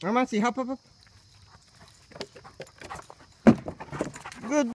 Come on, see, hop, hop, hop.